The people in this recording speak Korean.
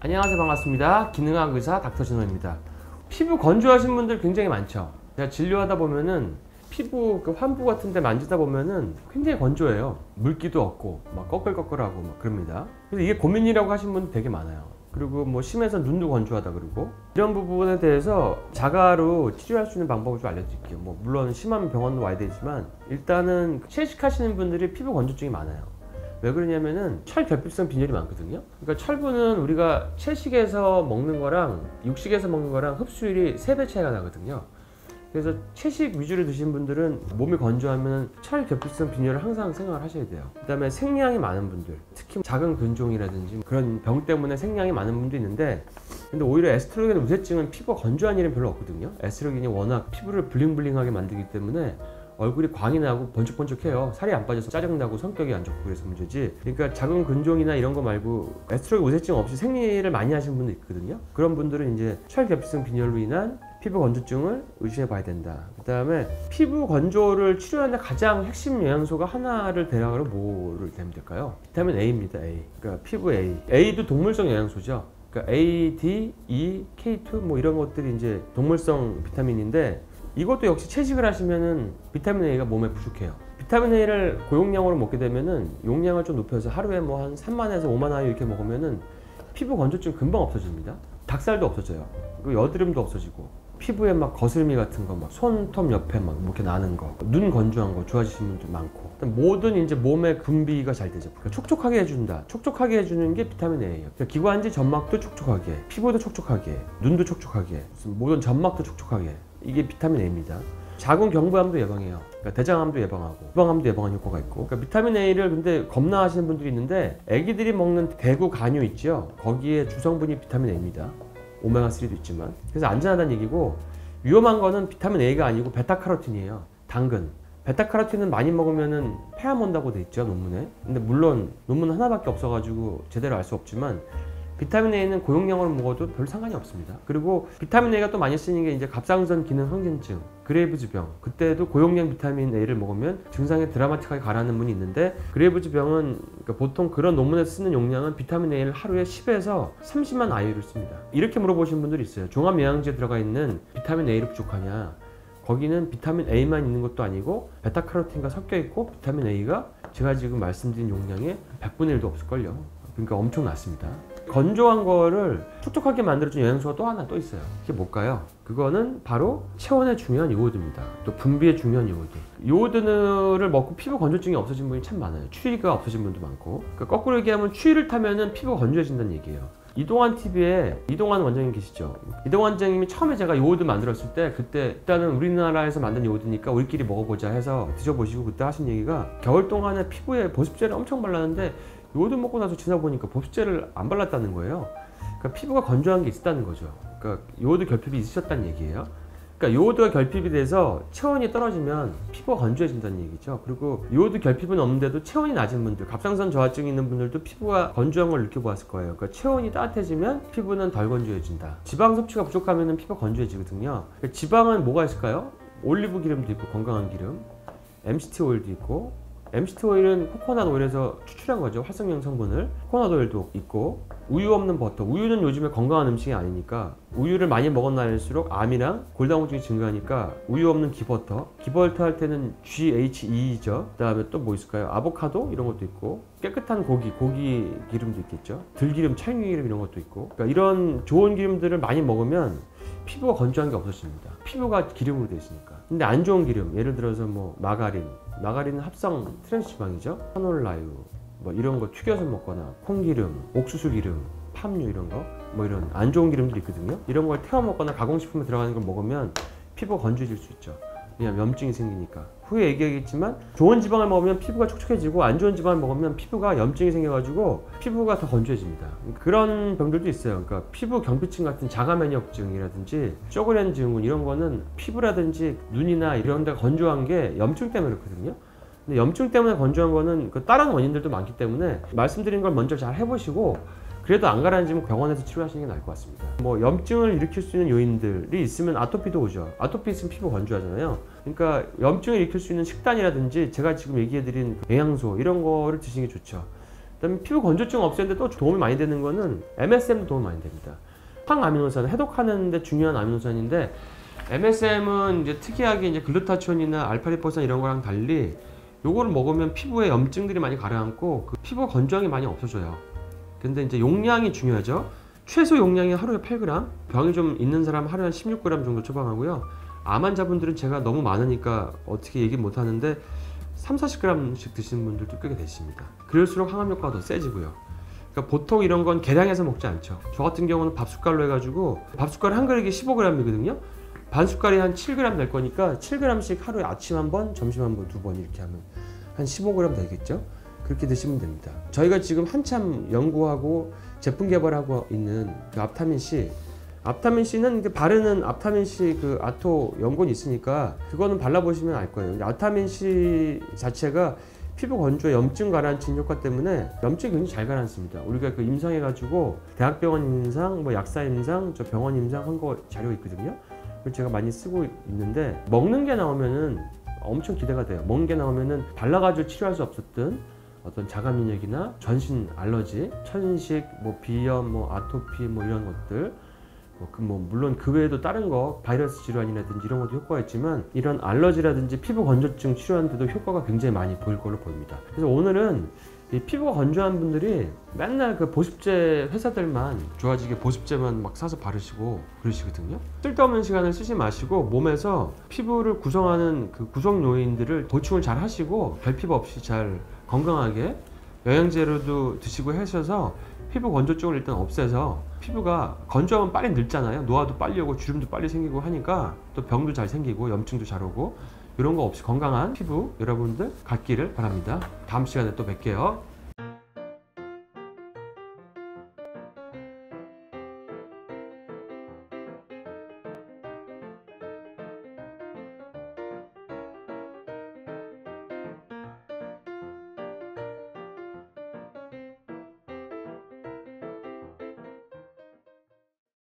안녕하세요. 반갑습니다. 기능학 의사 닥터 진호입니다. 피부 건조하신 분들 굉장히 많죠. 제가 진료하다 보면은 피부 그 환부 같은 데 만지다 보면은 굉장히 건조해요. 물기도 없고 막 꺼끌꺼끌하고 막 그럽니다. 그래서 이게 고민이라고 하신 분들 되게 많아요 그리고 뭐 심해서 눈도 건조하다 그러고 이런 부분에 대해서 자가로 치료할 수 있는 방법을 좀 알려드릴게요 뭐 물론 심하면 병원도 와야 되지만 일단은 채식하시는 분들이 피부 건조증이 많아요 왜 그러냐면은 철 결핍성 빈혈이 많거든요. 그러니까 철분은 우리가 채식에서 먹는 거랑 육식에서 먹는 거랑 흡수율이 3배 차이가 나거든요. 그래서 채식 위주로 드신 분들은 몸이 건조하면 철 결핍성 빈혈을 항상 생각을 하셔야 돼요. 그 다음에 생리량이 많은 분들, 특히 작은 근종이라든지 그런 병 때문에 생리량이 많은 분도 있는데 근데 오히려 에스트로겐 우세증은 피부가 건조한 일은 별로 없거든요. 에스트로겐이 워낙 피부를 블링블링하게 만들기 때문에 얼굴이 광이 나고 번쩍번쩍해요. 살이 안 빠져서 짜증나고 성격이 안 좋고 그래서 문제지. 그러니까 작은 근종이나 이런 거 말고 에스트로겐 우세증 없이 생리를 많이 하시는 분도 있거든요. 그런 분들은 이제 철결핍성 빈혈로 인한 피부 건조증을 의심해 봐야 된다. 그 다음에 피부 건조를 치료하는 가장 핵심 영양소가 하나를 대략으로 뭐를 되면 될까요? 비타민 A입니다. A. 그러니까 피부 A. A도 동물성 영양소죠. 그러니까 A, D, E, K2 뭐 이런 것들이 이제 동물성 비타민인데 이것도 역시 채식을 하시면은 비타민 A가 몸에 부족해요. 비타민 A를 고용량으로 먹게 되면은 용량을 좀 높여서 하루에 뭐 한 3만에서 5만 아이 이렇게 먹으면은 피부 건조증 금방 없어집니다. 닭살도 없어져요. 그리고 여드름도 없어지고 피부에 막 거슬미 같은 거, 막 손톱 옆에 막 이렇게 나는 거, 눈 건조한 거 좋아지시는 분들 많고 모든 이제 몸의 분비가 잘 되죠. 그러니까 촉촉하게 해준다. 촉촉하게 해주는 게 비타민 A예요. 그러니까 기관지 점막도 촉촉하게, 피부도 촉촉하게, 눈도 촉촉하게, 모든 점막도 촉촉하게. 이게 비타민 A입니다. 자궁 경부암도 예방해요. 그러니까 대장암도 예방하고 후방암도 예방하는 효과가 있고. 그러니까 비타민 A를 근데 겁나 하시는 분들이 있는데 아기들이 먹는 대구 간유 있죠. 거기에 주성분이 비타민 A입니다. 오메가 3도 있지만 그래서 안전하다는 얘기고 위험한 거는 비타민 A가 아니고 베타카로틴이에요. 당근. 베타카로틴은 많이 먹으면은 폐암 온다고 돼 있죠 논문에. 근데 물론 논문 하나밖에 없어가지고 제대로 알 수 없지만 비타민 A는 고용량으로 먹어도 별 상관이 없습니다. 그리고 비타민 A가 또 많이 쓰이는 게 이제 갑상선 기능 항진증, 그레이브즈 병. 그때도 고용량 비타민 A를 먹으면 증상이 드라마틱하게 가라앉는 분이 있는데 그레이브즈 병은 그러니까 보통 그런 논문에서 쓰는 용량은 비타민 A를 하루에 10에서 30만 IU를 씁니다. 이렇게 물어보신 분들이 있어요. 종합 영양제에 들어가 있는 비타민 A를 부족하냐? 거기는 비타민 A만 있는 것도 아니고 베타카로틴과 섞여 있고 비타민 A가 제가 지금 말씀드린 용량의 100분의 1도 없을걸요. 그러니까 엄청 낮습니다. 건조한 거를 촉촉하게 만들어준 영양소가 또 하나 또 있어요. 이게 뭘까요? 그거는 바로 체온에 중요한 요오드입니다. 또 분비에 중요한 요오드. 요오드를 먹고 피부 건조증이 없어진 분이 참 많아요. 추위가 없어진 분도 많고. 그러니까 거꾸로 얘기하면 추위를 타면은 피부가 건조해진다는 얘기예요. 이동환 TV에 이동환 원장님 계시죠? 이동환 원장님이 처음에 제가 요오드 만들었을 때 그때 일단은 우리나라에서 만든 요오드니까 우리끼리 먹어보자 해서 드셔보시고 그때 하신 얘기가 겨울 동안에 피부에 보습제를 엄청 발랐는데 요오드 먹고 나서 지나보니까 보습제를 안 발랐다는 거예요. 그러니까 피부가 건조한 게 있었다는 거죠. 그러니까 요오드 결핍이 있으셨다는 얘기예요. 그러니까 요오드가 결핍이 돼서 체온이 떨어지면 피부가 건조해진다는 얘기죠. 그리고 요오드 결핍은 없는데도 체온이 낮은 분들, 갑상선 저하증이 있는 분들도 피부가 건조한 걸 느껴보았을 거예요. 그러니까 체온이 따뜻해지면 피부는 덜 건조해진다. 지방 섭취가 부족하면 피부가 건조해지거든요. 그러니까 지방은 뭐가 있을까요? 올리브 기름도 있고 건강한 기름, MCT 오일도 있고 MCT 오일은 코코넛 오일에서 추출한 거죠. 활성형 성분을. 코코넛 오일도 있고 우유 없는 버터. 우유는 요즘에 건강한 음식이 아니니까 우유를 많이 먹었나일수록 암이랑 골다공증이 증가하니까 우유 없는 기버터. 기버터 할 때는 GHE죠. 그다음에 또 뭐 있을까요? 아보카도 이런 것도 있고 깨끗한 고기, 고기 기름도 있겠죠. 들기름, 참기름 이런 것도 있고. 그러니까 이런 좋은 기름들을 많이 먹으면 피부가 건조한 게 없어집니다. 피부가 기름으로 되어 있으니까. 근데 안 좋은 기름, 예를 들어서 뭐 마가린, 마가린은 합성 트랜스지방이죠. 카놀라유, 뭐 이런 거 튀겨서 먹거나 콩기름, 옥수수 기름, 팜유 이런 거, 뭐 이런 안 좋은 기름들이 있거든요. 이런 걸 태워 먹거나 가공식품에 들어가는 걸 먹으면 피부가 건조해질 수 있죠. 그냥 염증이 생기니까 후에 얘기하겠지만 좋은 지방을 먹으면 피부가 촉촉해지고 안 좋은 지방을 먹으면 피부가 염증이 생겨가지고 피부가 더 건조해집니다. 그런 병들도 있어요. 그러니까 피부 경피증 같은 자가 면역증이라든지 쪼그레는 증후군 이런 거는 피부라든지 눈이나 이런 데가 건조한 게 염증 때문에 그렇거든요. 근데 염증 때문에 건조한 거는 그 다른 원인들도 많기 때문에 말씀드린 걸 먼저 잘 해보시고 그래도 안 가라앉으면 병원에서 치료하시는 게 나을 것 같습니다. 뭐 염증을 일으킬 수 있는 요인들이 있으면 아토피도 오죠. 아토피 있으면 피부 건조하잖아요. 그러니까 염증을 일으킬 수 있는 식단이라든지 제가 지금 얘기해드린 영양소 이런 거를 드시는 게 좋죠. 그다음에 피부 건조증 없애는데 또 도움이 많이 되는 거는 MSM도 도움이 많이 됩니다. 항아미노산 해독하는데 중요한 아미노산인데 MSM은 이제 특이하게 이제 글루타치온이나 알파리포산 이런 거랑 달리 요거를 먹으면 피부에 염증들이 많이 가라앉고 그 피부 건조함이 많이 없어져요. 근데 이제 용량이 중요하죠. 최소 용량이 하루에 8g, 병이 좀 있는 사람 하루에 한 16g 정도 처방하고요. 암 환자분들은 제가 너무 많으니까 어떻게 얘기 못 하는데 3, 40g씩 드시는 분들도 꽤 계십니다. 그럴수록 항암 효과가 더 세지고요. 그러니까 보통 이런 건 계량해서 먹지 않죠. 저 같은 경우는 밥 숟갈로 해가지고 밥 숟갈 한 그릇이 15g이거든요. 반 숟갈이 한 7g 될 거니까 7g씩 하루에 아침 한 번, 점심 한 번, 두 번 이렇게 하면 한 15g 되겠죠. 그렇게 드시면 됩니다. 저희가 지금 한참 연구하고 제품 개발하고 있는 그 앞타민 C, 앞타민 C는 바르는 앞타민 C 그 아토 연고는 있으니까 그거는 발라보시면 알 거예요. 앞타민 C 자체가 피부 건조 염증 가라앉히는 효과 때문에 염증이 굉장히 잘 가라앉습니다. 우리가 그 임상해가지고 대학병원 임상, 뭐 약사 임상, 저 병원 임상 한 거 자료 있거든요. 그걸 제가 많이 쓰고 있는데 먹는 게 나오면은 엄청 기대가 돼요. 먹는 게 나오면은 발라가지고 치료할 수 없었던 어떤 자가 면역이나 전신 알러지, 천식, 뭐 비염, 뭐 아토피, 뭐 이런 것들. 뭐, 그 뭐 물론 그 외에도 다른 거 바이러스 질환이라든지 이런 것도 효과가 있지만 이런 알러지라든지 피부 건조증 치료하는데도 효과가 굉장히 많이 보일 걸로 보입니다. 그래서 오늘은 이 피부가 건조한 분들이 맨날 그 보습제 회사들만 좋아지게 보습제만 막 사서 바르시고 그러시거든요. 쓸데없는 시간을 쓰지 마시고 몸에서 피부를 구성하는 그 구성 요인들을 보충을 잘 하시고 결핍 없이 잘 건강하게 영양제로도 드시고 하셔서 피부 건조증을 일단 없애서 피부가 건조하면 빨리 늙잖아요. 노화도 빨리 오고 주름도 빨리 생기고 하니까 또 병도 잘 생기고 염증도 잘 오고 이런 거 없이 건강한 피부 여러분들 갖기를 바랍니다. 다음 시간에 또 뵐게요.